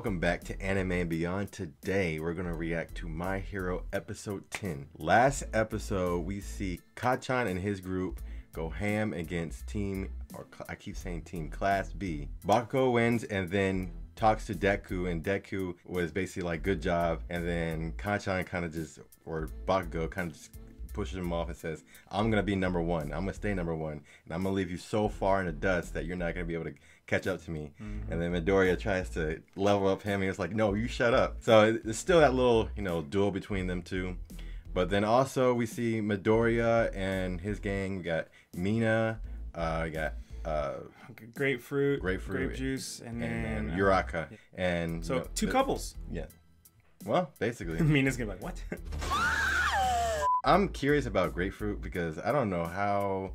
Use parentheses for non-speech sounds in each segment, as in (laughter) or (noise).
welcome back to Anime and Beyond. Today we're gonna react to My Hero episode 10. Last episode we see Kacchan and his group go ham against team or I keep saying team class B. Bakugo wins and then talks to Deku and Deku was basically like good job and then Kacchan kind of just or Bakugo kind of just pushes him off and says, I'm gonna be number one. I'm gonna stay number one. And I'm gonna leave you so far in the dust that you're not gonna be able to catch up to me. Mm-hmm. And then Midoriya tries to level up him. He was like, No, you shut up. So it's still that little, you know, duel between them two. But then also we see Midoriya and his gang. We got Mina. Uh, we got uh, grapefruit, grapefruit, grape juice, and, and then, uh, Uraka. And so you know, two the, couples. Yeah. Well, basically. (laughs) Mina's gonna be like, what? (laughs) I'm curious about grapefruit because I don't know how.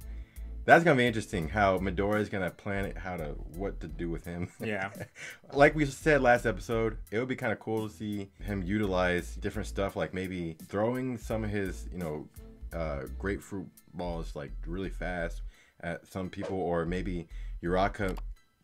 That's gonna be interesting. How Midoriya is gonna plan it, how to what to do with him. Yeah. (laughs) like we said last episode, it would be kind of cool to see him utilize different stuff, like maybe throwing some of his, you know, uh, grapefruit balls like really fast at some people, or maybe Uraka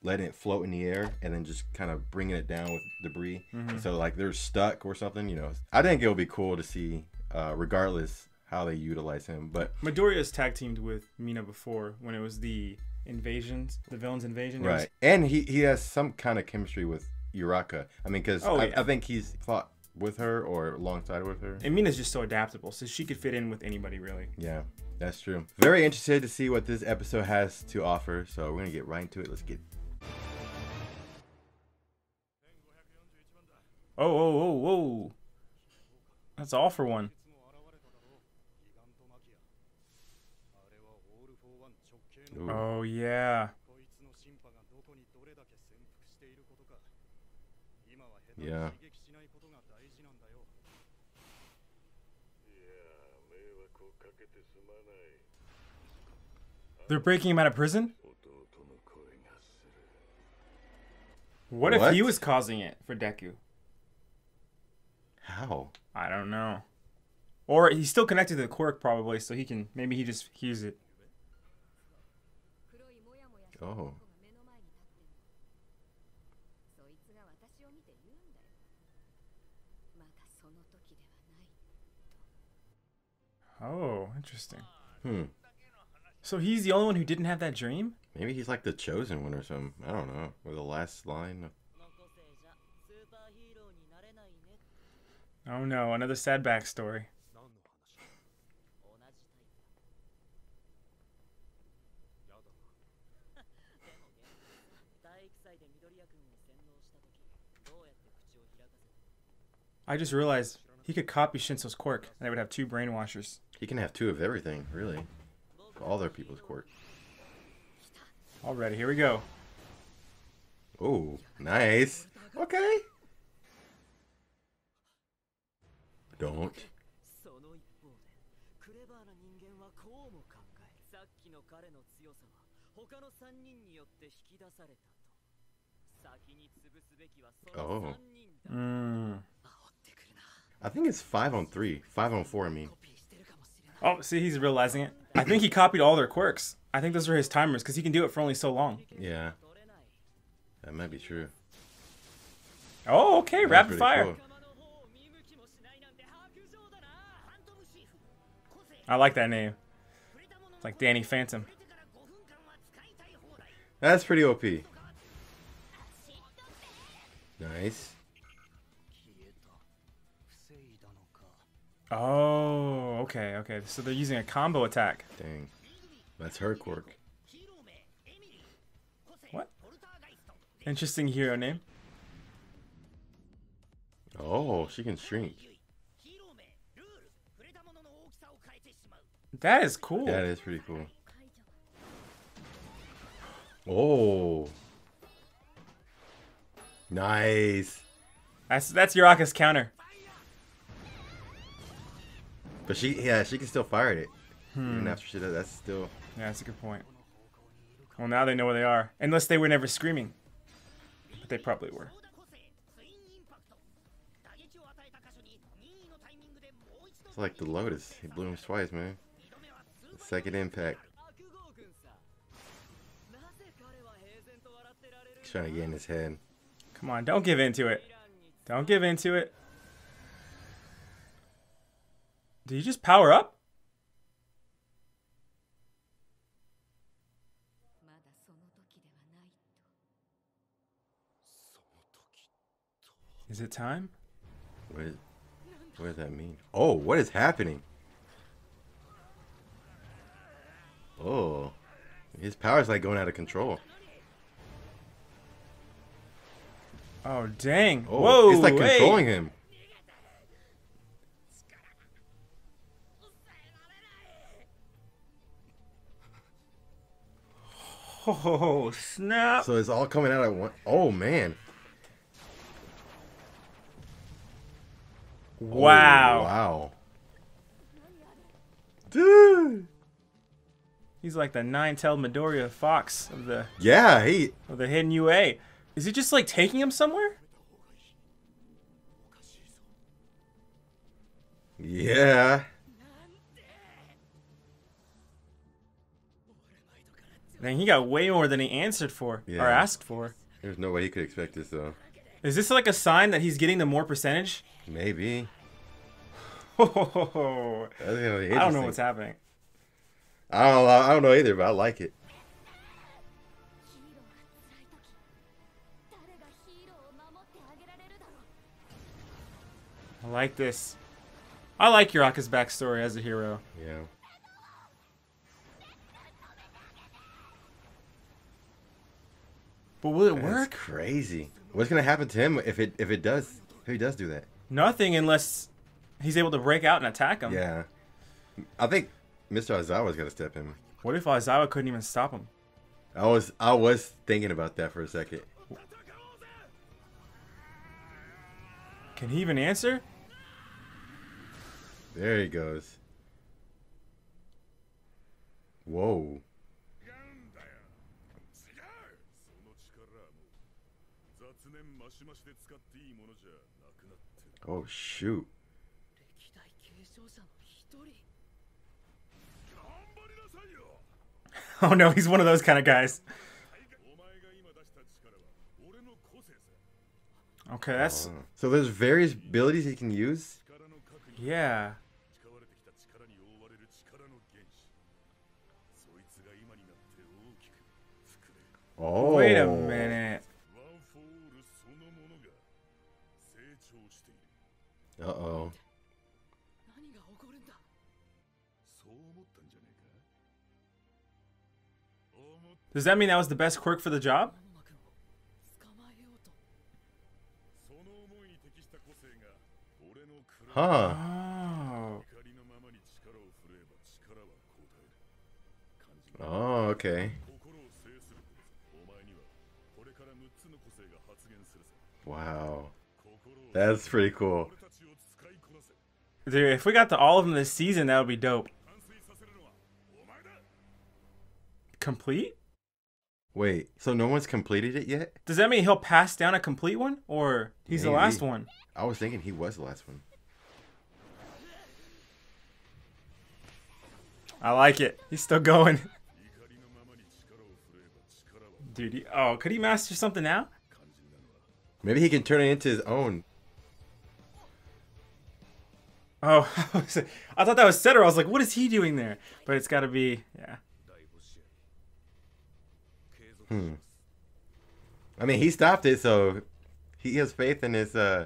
letting it float in the air and then just kind of bringing it down with debris. Mm-hmm. So like they're stuck or something, you know. I think it would be cool to see, uh, regardless how they utilize him. But Midoriya has tag teamed with Mina before when it was the invasions, the villains invasion. Right, and he he has some kind of chemistry with Uraka. I mean, because oh, I, yeah. I, think he's fought with her or alongside with her. And Mina's just so adaptable, so she could fit in with anybody really. Yeah. That's true. Very interested to see what this episode has to offer, so we're gonna get right into it. Let's get. Oh, oh, oh, oh! That's all for one. Ooh. Oh yeah. Yeah. They're breaking him out of prison? What, what, if he was causing it for Deku? How? I don't know. Or he's still connected to the quirk probably, so he can maybe he just hears it. Oh. Oh, interesting. Hmm. So he's the only one who didn't have that dream? Maybe he's like the chosen one or something. I don't know. Or the last line. Oh no, another sad backstory. I just realized he could copy Shinso's quirk, and they would have two brainwashers. He can have two of everything, really. All their people's quirk. Alrighty, here we go. Oh, nice. Okay. Don't. Oh. Mm. I think it's five on three. Five on four, I mean. Oh, see, he's realizing it. I think he copied all their quirks. I think those are his timers because he can do it for only so long. Yeah. That might be true. Oh, okay. That's Rapid fire. Cool. I like that name. It's like Danny Phantom. That's pretty OP. Nice. Oh, okay, okay. So they're using a combo attack. Dang. That's her quirk. What? Interesting hero name. Oh, she can shrink. That is cool. That is pretty cool. Oh. Nice. That's that's Uraka's counter. But she, yeah, she can still fire it. Hmm. Even after she does, that's still. Yeah, that's a good point. Well, now they know where they are, unless they were never screaming. But they probably were. It's like the Lotus. He blooms twice, man. Second impact. He's trying to get in his head. Come on, don't give into it. Don't give into it. Did he just power up? Is it time? What, is, what does that mean? Oh, what is happening? Oh, his power is like going out of control. Oh, dang. Oh, Whoa, it's like controlling hey. him. Oh snap! So it's all coming out at one. Oh man! Oh, Wow! wow! Dude! He's like the nine-tailed Midoriya fox of the Yeah, he. of the hidden UA. Is he just like taking him somewhere? Yeah. Man, he got way more than he answered for yeah. or asked for. There's no way he could expect this though. Is this like a sign that he's getting the more percentage? Maybe. (laughs) Oh, I don't know what's happening. I don't. I don't know either, but I like it. I like this. I like Uraka's backstory as a hero. Yeah. But will it That's work? crazy. What's gonna happen to him if it if it does if he does do that? Nothing unless he's able to break out and attack him. Yeah. I think Mr. Aizawa's gonna step in. What if Aizawa couldn't even stop him? I was I was thinking about that for a second. Can he even answer? There he goes. Whoa. Oh shoot. (laughs) oh no, he's one of those kind of guys. Okay, that's oh. so. There's various abilities he can use. Yeah. Oh. Wait a minute. Uh oh. 何が起こるんだそう思ったんじゃねえか思っ Does that mean that was the best quirk for the job? モマ君を捕まえようとその思いに適した個性が俺の黒 Huh. Oh. 怒りのままに力を振るえば力は応える感じが Oh, okay. 心を制することさお前にはこれから6つの個性が発現するさ Wow. 心を That's pretty cool. Dude, if we got to all of them this season, that would be dope. Complete? Wait, so no one's completed it yet? Does that mean he'll pass down a complete one? Or he's Maybe. the last one? I was thinking he was the last one. I like it. He's still going. (laughs) Dude, oh, could he master something now? Maybe he can turn it into his own. Oh, (laughs) I thought that was Setter. I was like, what is he doing there? But it's got to be, yeah. Hmm. I mean, he stopped it, so he has faith in his uh,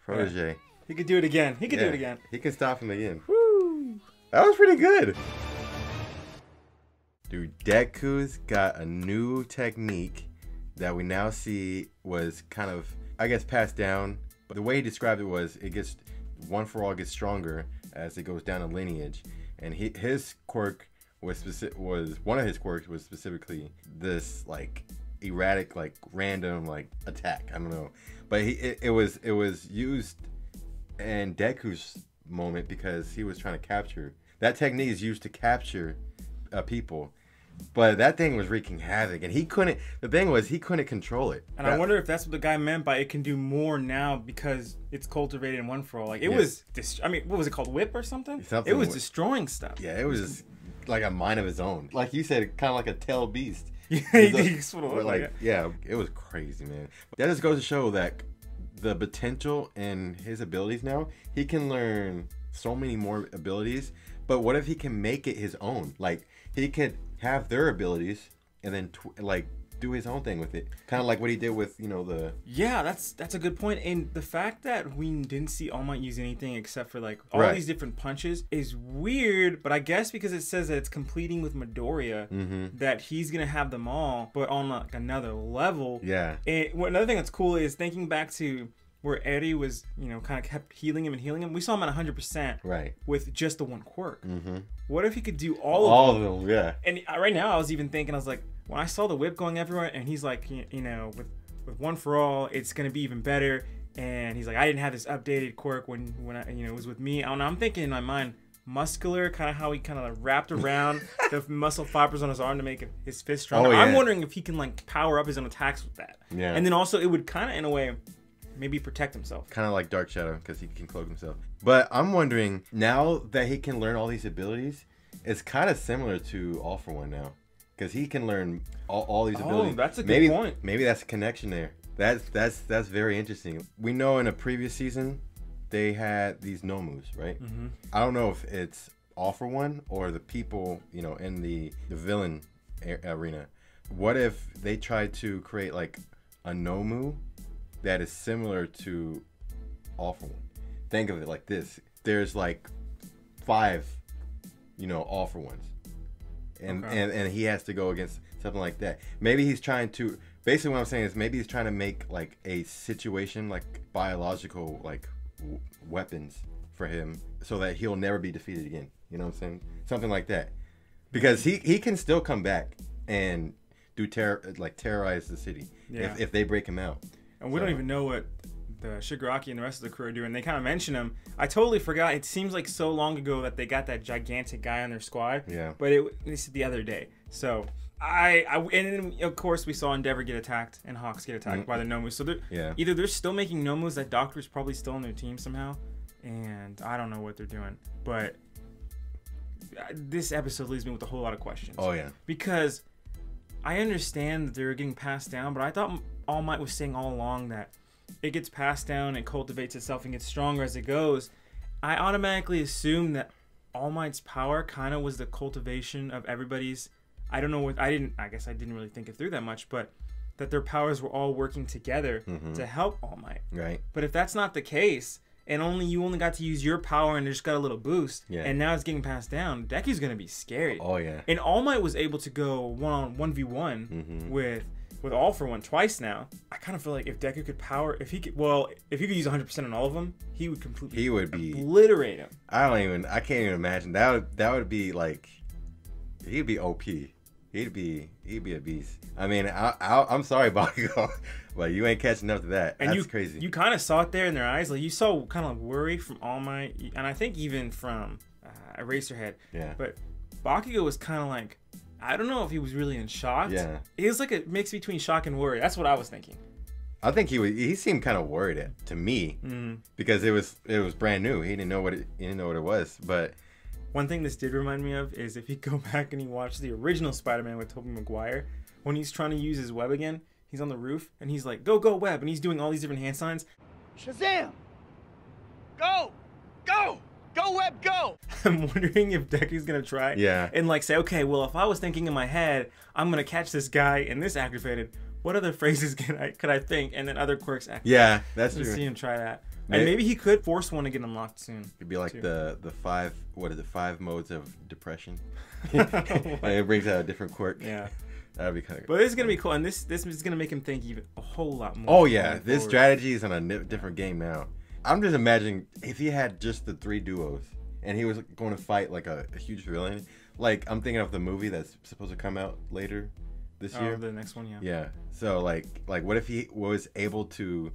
protege. Yeah. He could do it again. He could yeah. do it again. He can stop him again. Woo! That was pretty good. Dude, Deku's got a new technique that we now see was kind of, I guess, passed down. But the way he described it was, it gets one for all gets stronger as it goes down a lineage, and he, his quirk was specific was one of his quirks was specifically this like erratic like random like attack. I don't know, but he it, it was it was used in Deku's moment because he was trying to capture. That technique is used to capture uh, people, but that thing was wreaking havoc, and he couldn't. The thing was he couldn't control it. And I wonder if that's what the guy meant by it can do more now because it's cultivated in one for all. Like it Yeah. was, dis- I mean, what was it called? Whip or something? Something it was with- destroying stuff. Yeah, it was just like a mind of his own. Like you said, kind of like a tail beast. (laughs) Yeah, He he does- it (laughs) like, like. yeah, it was crazy, man. That just goes to show that the potential and his abilities now, he can learn so many more abilities. But what if he can make it his own? Like he could have their abilities and then tw- like do his own thing with it, kind of like what he did with you know the Yeah, that's that's a good. And the fact that we didn't see All Might use anything except for like all Right. these different punches is weird. But I guess because it says that it's completing with Midoriya, Mm-hmm. that he's gonna have them all, but on like another level. yeah And another thing that's cool is thinking back to where Eddie was, you know, kind of kept healing him and healing him. We saw him at 100% right. with just the one quirk. Mm-hmm. What if he could do all of All them? All of them, yeah. And right now, I was even thinking, I was like, when I saw the whip going everywhere, and he's like, you know, with with one for all, it's gonna be even better. And he's like, I didn't have this updated quirk when when I, you know, it was with me. I don't know. I'm thinking in my mind, muscular, kind of how he kind of wrapped around (laughs) the muscle fibers on his arm to make his fist stronger. Oh, I'm wondering if he can like power up his own attacks with that. Yeah. And then also, it would kind of, in a way, maybe protect himself. kind of like Dark Shadow because he can cloak himself. But I'm wondering now that he can learn all these abilities, it's kind of similar to All for One now because he can learn all, all these Oh, abilities. that's a good maybe, point. Maybe that's a connection there. That's that's that's very interesting. We know in a previous season they had these Nomus, right? Mm-hmm. I don't know if it's All for One or the people, you know, in the the villain a- arena. What if they tried to create like a Nomu that is similar to All for One? Think of it like this: there's like five, you know, All for Ones, and Okay. and and he has to go against something like that. Maybe he's trying to. Basically, what I'm saying is maybe he's trying to make like a situation like biological like w- weapons for him so that he'll never be defeated again. You know what I'm saying? Something like that. Because he he can still come back and do terror like terrorize the city Yeah. if, if they break him out. And we don't even know what the Shigaraki and the rest of the crew are doing. They kind of mention him. I totally forgot. It seems like so long ago that they got that gigantic guy on their squad. Yeah. But it this is the other day. So I, I and then of course we saw Endeavor get attacked and Hawks get attacked Mm. by the Nomus. So they're Yeah. either they're still making Nomus. That Doctor's probably still on their team somehow, and I don't know what they're doing. But uh, this episode leaves me with a whole lot of questions Oh yeah. because I understand that they're getting passed down, but I thought All Might was saying all along that it gets passed down, it cultivates itself, and gets stronger as it goes. I automatically assumed that All Might's power kind of was the cultivation of everybody's. I don't know what I didn't. I guess I didn't really think it through that much, but that their powers were all working together Mhm. to help All Might. Right. But if that's not the case, and only you only got to use your power and it just got a little boost, Yeah. and now it's getting passed down, Deku's gonna be scary. Oh yeah. And All Might was able to go one on one v one Mhm. with with All for One twice now. I kind of feel like if Deku could power, if he could, well, if he could use 100 percent on all of them, he would completely He would be. obliterate him. I don't even. I can't even imagine that. Would, that would be like. He'd be OP. He'd be. He'd be a beast. I mean, I, I, I'm sorry, (laughs) Bakugo, but you ain't catching up to that. And That's you crazy. You kind of saw it there in their eyes, like you saw kind of worry from All Might, and I think even from uh, Eraserhead. yeah. But Bakugo was kind of like, I don't know if he was really in shock. Yeah. It was like a mix between shock and worry. That's what I was thinking. I think he was. He seemed kind of worried at, to me Mm. because it was it was brand new. He didn't know what it. He didn't know what it was. But One thing this did remind me of is if you go (laughs) back and you watch the original Spider-Man with Tobey Maguire, when he's trying to use his web again, he's on the roof and he's like, "Go, go, web," and he's doing all these different hand signs. Shazam! Go! Go! Go, Web, go! (laughs) I'm wondering if Deku's gonna try Yeah. and like say, "Okay, well, if I was thinking in my head, I'm gonna catch this guy and this activated. What other (laughs) phrases can I could I think?" And then other quirks activate. yeah, that's to true. see him try that. May- And maybe he could force one to get unlocked soon. It'd be like too. the the five. What is it? Five modes of depression. (laughs) and it brings out a different quirk. Yeah. That'd be kind of. But this is gonna be cool, and this this is gonna make him think even a whole lot more. Oh yeah, this forward. strategy is on a ni- different game now. I'm just imagining if he had just the three duos and he was going to fight like a, a huge villain. Like I'm thinking of the movie that's supposed to come out later this Oh, year. the next one, yeah. Yeah. So like like what if he was able to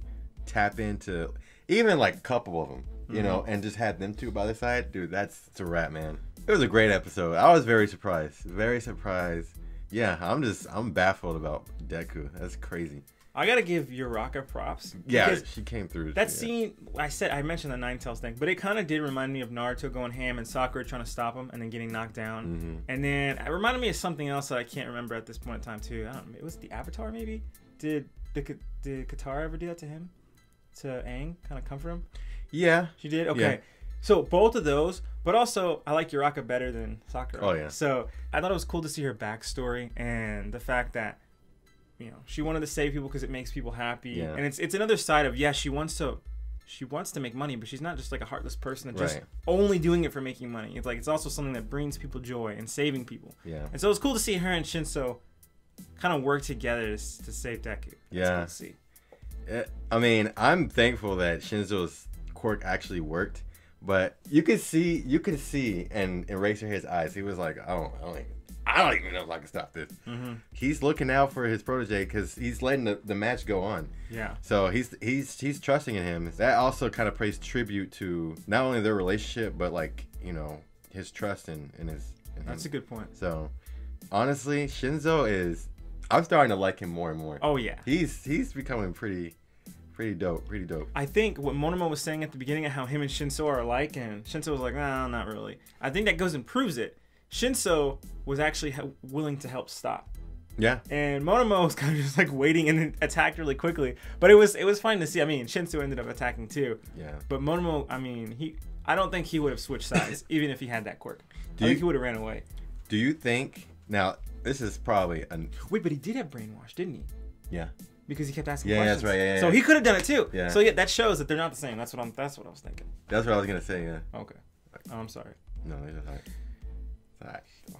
tap into even like a couple of them, you know, Mm-hmm. and just had them two by the side? Dude, that's it's a wrap, man. It was a great episode. I was very surprised. Very surprised. Yeah, I'm just I'm baffled about Deku. That's crazy. I gotta give Uraka props. Yeah, because she came through. That yeah. scene, I said, I mentioned the Nine Tails thing, but it kind of did remind me of Naruto going ham and Sakura trying to stop him and then getting knocked down. Mm-hmm. And then it reminded me of something else that I can't remember at this point in time too. I don't know. It was the Avatar maybe. Did the did Katara ever do that to him? To Aang, kind of comfort him. Yeah. She did. Okay. Yeah. So both of those, but also I like Uraka better than Sakura. Oh, yeah. So I thought it was cool to see her backstory and the fact that you know she wanted to save people because it makes people happy, Yeah. and it's it's another side of yeah she wants to she wants to make money, but she's not just like a heartless person that's just only doing it for making money. It's like it's also something that brings people joy and saving people. Yeah. And so it's cool to see her and Shinso kind of work together to, to save Deku. That's Yeah. cool see. Eh, I mean, I'm thankful that Shinso's quirk actually worked, but you could see, you could see, and Eraserhead's eyes. He was like, I don't, I don't, I don't even know if I can stop this. Mm-hmm. He's looking out for his protege because he's letting the, the match go on. Yeah. So he's he's he's trusting in him. That also kind of pays tribute to not only their relationship, but like you know his trust in in his. In That's a good point. So honestly, Shinso is. I'm starting to like him more and more. Oh yeah. He's he's becoming pretty pretty dope. Pretty dope. I think what Monoma was saying at the beginning of how him and Shinso are alike, and Shinso was like, nah, not really. I think that goes and proves it. Shinso was actually willing to help stop, Yeah. and Monoma was (laughs) kind of just like waiting and attacked really quickly. But it was it was fine to see. I mean, Shinso ended up attacking too, Yeah. but Monoma, I mean, he I don't think he would have switched sides (laughs) even if he had that quirk. Do I you- think he would have ran away. Do you think now this is probably an Wait, but he did have brainwash, didn't he? yeah. Because he kept asking Yeah, that's right, yeah, yeah, So yeah. he could have done it too. Yeah. So yeah, that shows that they're not the same. That's what I'm. That's what I was thinking. That's what I was gonna say. Yeah. Okay. Oh, I'm sorry. No, it's alright. It's.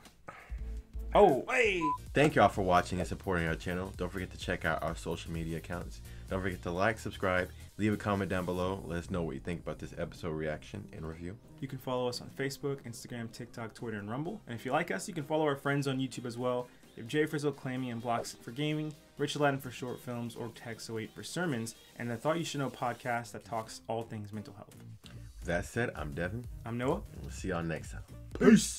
Oh, hey. Thank y'all for watching and supporting our channel. Don't forget to check out our social media accounts. Don't forget to like, subscribe, leave a comment down below. Let us know what you think about this episode reaction and review. You can follow us on Facebook, Instagram, TikTok, Twitter, and Rumble. And if you like us, you can follow our friends on YouTube as well. If Jay Frizzle Klamii and Blocks for gaming, Rich Aladin for short films, OrgTex08 for sermons, and the Thought You Should Know podcast that talks all things mental health. With that said, I'm Devin, I'm Noah. and we'll see y'all next time. Peace.